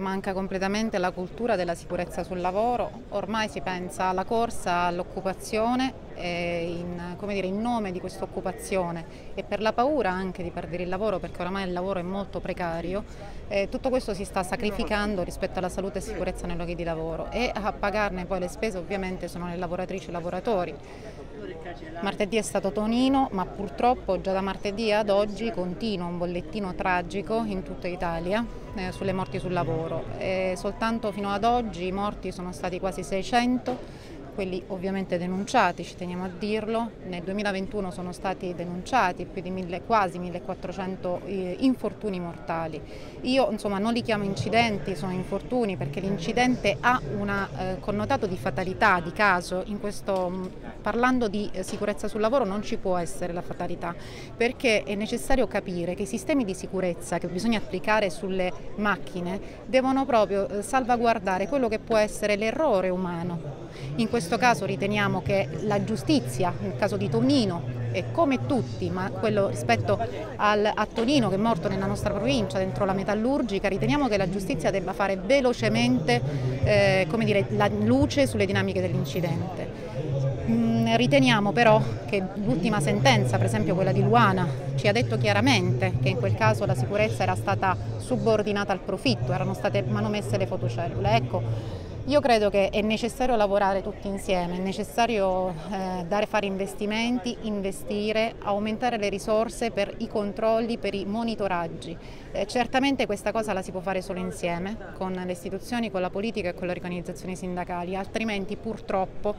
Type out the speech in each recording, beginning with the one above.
Manca completamente la cultura della sicurezza sul lavoro, ormai si pensa alla corsa, all'occupazione in, in, nome di questa occupazione e per la paura anche di perdere il lavoro perché oramai il lavoro è molto precario, eh, tutto questo si sta sacrificando rispetto alla salute e sicurezza nei luoghi di lavoro e a pagarne poi le spese ovviamente sono le lavoratrici e i lavoratori. Martedì è stato Tonino, ma purtroppo già da martedì ad oggi continua un bollettino tragico in tutta Italia eh, sulle morti sul lavoro. E soltanto fino ad oggi i morti sono stati quasi 600 quelli ovviamente denunciati, ci teniamo a dirlo, nel 2021 sono stati denunciati più di mille, quasi 1400 eh, infortuni mortali. Io insomma non li chiamo incidenti, sono infortuni perché l'incidente ha un eh, connotato di fatalità, di caso, questo, mm, parlando di eh, sicurezza sul lavoro non ci può essere la fatalità perché è necessario capire che i sistemi di sicurezza che bisogna applicare sulle macchine devono proprio eh, salvaguardare quello che può essere l'errore umano. In questo caso riteniamo che la giustizia, nel caso di Tonino, e come tutti, ma quello rispetto al, a Tonino che è morto nella nostra provincia dentro la metallurgica, riteniamo che la giustizia debba fare velocemente eh, dire, la luce sulle dinamiche dell'incidente. Mm, riteniamo però che l'ultima sentenza, per esempio quella di Luana, ci ha detto chiaramente che in quel caso la sicurezza era stata subordinata al profitto, erano state manomesse le fotocellule. Ecco, io credo che è necessario lavorare tutti insieme, è necessario eh, dare, fare investimenti, investire, aumentare le risorse per i controlli, per i monitoraggi. Eh, certamente questa cosa la si può fare solo insieme, con le istituzioni, con la politica e con le organizzazioni sindacali, altrimenti purtroppo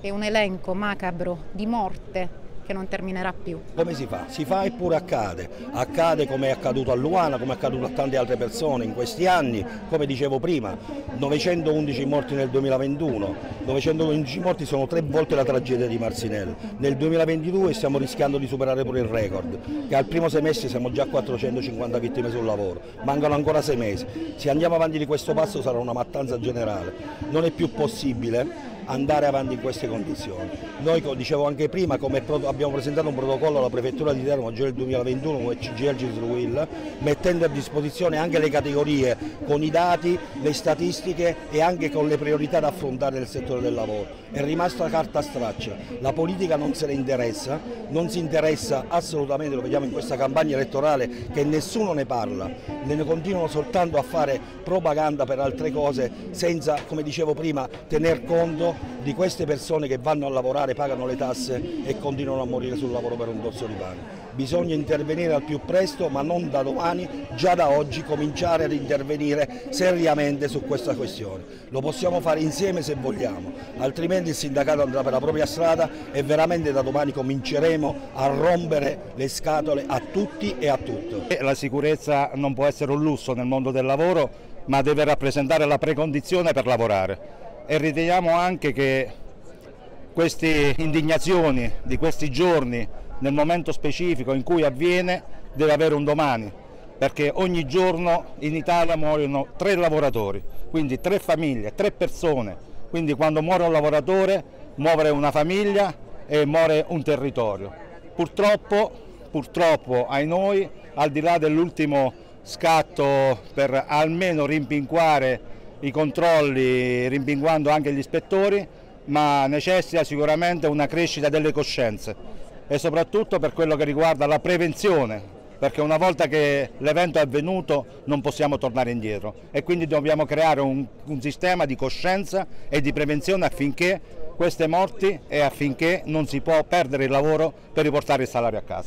è un elenco macabro di morte che non terminerà più. Come si fa? Si fa eppure accade. Accade come è accaduto a Luana, come è accaduto a tante altre persone in questi anni, come dicevo prima, 911 morti nel 2021, 911 morti sono tre volte la tragedia di Marsinello. Nel 2022 stiamo rischiando di superare pure il record, che al primo semestre siamo già a 450 vittime sul lavoro, mancano ancora sei mesi. Se andiamo avanti di questo passo sarà una mattanza generale. Non è più possibile andare avanti in queste condizioni. Noi, come dicevo anche prima, come abbiamo presentato un protocollo alla Prefettura di Teramo nel 2021 come CGL Gisruil, mettendo a disposizione anche le categorie con i dati, le statistiche e anche con le priorità da affrontare nel settore del lavoro. È rimasta carta straccia, la politica non se ne interessa, non si interessa assolutamente, lo vediamo in questa campagna elettorale che nessuno ne parla, ne continuano soltanto a fare propaganda per altre cose senza, come dicevo prima, tener conto di queste persone che vanno a lavorare, pagano le tasse e continuano a morire sul lavoro per un dorso di pane. Bisogna intervenire al più presto, ma non da domani, già da oggi cominciare ad intervenire seriamente su questa questione. Lo possiamo fare insieme se vogliamo, altrimenti il sindacato andrà per la propria strada e veramente da domani cominceremo a rompere le scatole a tutti e a tutto. La sicurezza non può essere un lusso nel mondo del lavoro, ma deve rappresentare la precondizione per lavorare e riteniamo anche che queste indignazioni di questi giorni nel momento specifico in cui avviene deve avere un domani perché ogni giorno in Italia muoiono tre lavoratori, quindi tre famiglie, tre persone, quindi quando muore un lavoratore muore una famiglia e muore un territorio. Purtroppo, purtroppo ai noi, al di là dell'ultimo scatto per almeno rimpinguare i controlli rimpinguando anche gli ispettori, ma necessita sicuramente una crescita delle coscienze e soprattutto per quello che riguarda la prevenzione, perché una volta che l'evento è avvenuto non possiamo tornare indietro e quindi dobbiamo creare un, un sistema di coscienza e di prevenzione affinché queste morti e affinché non si può perdere il lavoro per riportare il salario a casa.